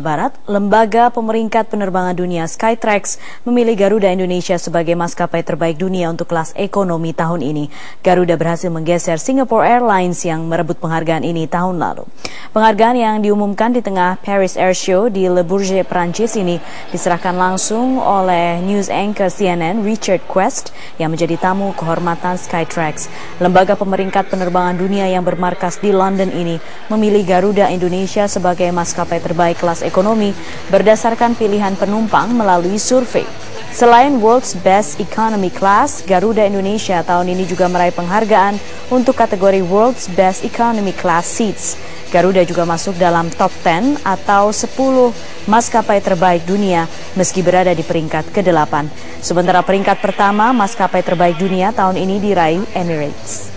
Barat, Lembaga Pemeringkat Penerbangan Dunia Skytrax memilih Garuda Indonesia sebagai maskapai terbaik dunia untuk kelas ekonomi tahun ini. Garuda berhasil menggeser Singapore Airlines yang merebut penghargaan ini tahun lalu. Penghargaan yang diumumkan di tengah Paris Air Show di Le Bourget, Prancis ini diserahkan langsung oleh news anchor CNN Richard Quest yang menjadi tamu kehormatan Skytrax. Lembaga Pemeringkat Penerbangan Dunia yang bermarkas di London ini memilih Garuda Indonesia sebagai maskapai terbaik kelas ekonomi berdasarkan pilihan penumpang melalui survei. Selain World's Best Economy Class, Garuda Indonesia tahun ini juga meraih penghargaan untuk kategori World's Best Economy Class Seats. Garuda juga masuk dalam top 10 atau 10 maskapai terbaik dunia meski berada di peringkat ke-8. Sementara peringkat pertama maskapai terbaik dunia tahun ini diraih Emirates.